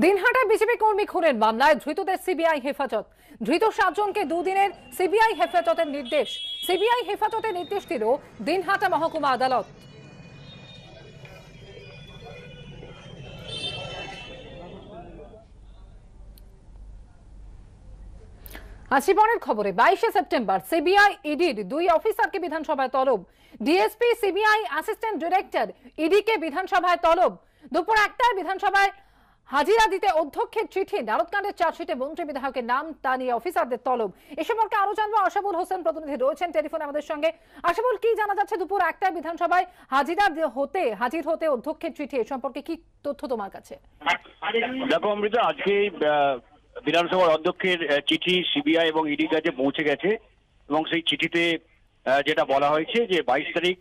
দিনহাটায় BJP কর্মী খুনের মামলায় ধৃতদের সিবিআই হেফাজত। ধৃত সাতজনকে দুদিনের সিবিআই হেফাজতের নির্দেশ। সিবিআই হেফাজতের নির্দেশ দিল দিনহাটা মহকুমা আদালত। আজীবনের খবরে, বাইশে সেপ্টেম্বর, সিবিআই ইডির দুই অফিসারকে বিধানসভায় তলব। ডিএসপি, সিবিআই অ্যাসিস্ট্যান্ট ডিরেক্টর ইডিকে বিধানসভায় তলব। দুপুর একটায় বিধানসভায় হাজিরা দিতে অধ্যক্ষের চিঠি নারদকাণ্ডের চার্জশিটে মন্ত্রী বিধায়কের নাম, তা নিয়ে অফিসারদের তলব। এ সম্পর্কে আরও জানব। আশাবুল হোসেন প্রতিনিধি রয়েছেন টেলিফোনে আমাদের সঙ্গে। আশাবুল, কি জানা যাচ্ছে দুপুর একটায় বিধানসভায় হাজিরা হতে, হাজির হতে অধ্যক্ষের চিঠি? এ সম্পর্কে কি তথ্য তোমার কাছে? দেখো, অমৃতা, আজকে বিধানসভার অধ্যক্ষের চিঠি সিবিআই এবং ইডির কাছে পৌঁছে গেছে এবং সেই চিঠিতে যেটা বলা হয়েছে যে বাইশ তারিখ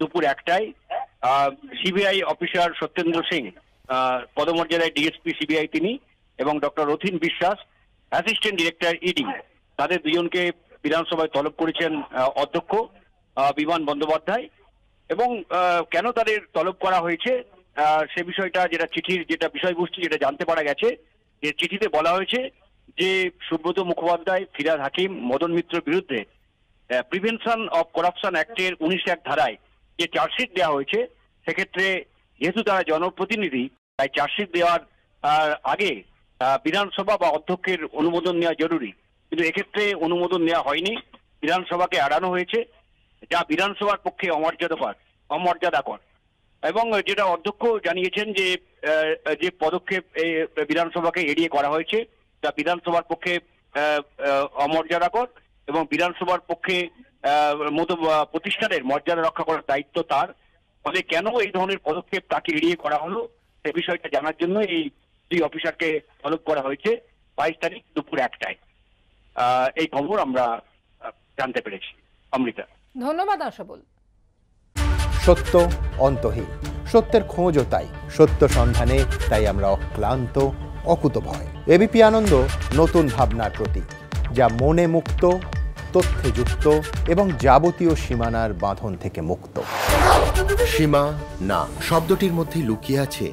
দুপুর একটায় সিবিআই অফিসার সত্যেন্দ্র সিং পদমর্যাদায় ডিএসপি সিবিআই তিনি এবং ডক্টর রথিন বিশ্বাস অ্যাসিস্ট্যান্ট ডিরেক্টর ইডি তাদের দুজনকে বিধানসভায় তলব করেছেন অধ্যক্ষ বিমান বন্দ্যোপাধ্যায়। এবং কেন তাদের তলব করা হয়েছে সে বিষয়টা যেটা চিঠির যেটা বিষয়বস্তু যেটা জানতে পারা গেছে, যে চিঠিতে বলা হয়েছে যে সুব্রত মুখোপাধ্যায়, ফিরাদ হাকিম, মদন মিত্রের বিরুদ্ধে প্রিভেনশন অফ করাপশন অ্যাক্টের উনিশ এক ধারায় যে চার্জশিট দেওয়া হয়েছে, সেক্ষেত্রে যেহেতু তারা জনপ্রতিনিধি তাই চার্জশিট দেওয়ার আগে বিধানসভা বা অধ্যক্ষের অনুমোদন নেওয়া জরুরি। কিন্তু এক্ষেত্রে অনুমোদন নেওয়া হয়নি। বিধানসভাকে এড়ানো হয়েছে, যা বিধানসভার পক্ষে অমর্যাদাকর অমর্যাদাকর এবং যেটা অধ্যক্ষ জানিয়েছেন যে যে পদক্ষেপ বিধানসভাকে এড়িয়ে করা হয়েছে, তা বিধানসভার পক্ষে অমর্যাদাকর এবং বিধানসভার পক্ষে মতো, প্রতিষ্ঠানের মর্যাদা রক্ষা করার দায়িত্ব তার। ফলে কেন এই ধরনের পদক্ষেপ তাকে এড়িয়ে করা হলো? সে বিষয়টা জানার জন্য এই দুই অফিসারকে তলব করা হয়েছে বাইশ তারিখ দুপুর একটায়। আহ, এই খবর আমরা জানতে পেরেছি। অমৃতা। ধন্যবাদ আশাবুল। সত্য অন্তহীন। সত্যের খোঁজও তাই। সত্য সন্ধানে তাই আমরা অক্লান্ত অকুতভয় এবিপি আনন্দ নতুন ভাবনার প্রতীক যা মনে মুক্ত তথ্যে যুক্ত এবং যাবতীয় সীমানার বাঁধন থেকে মুক্ত। সীমা না শব্দটির মধ্যে লুকিয়ে আছে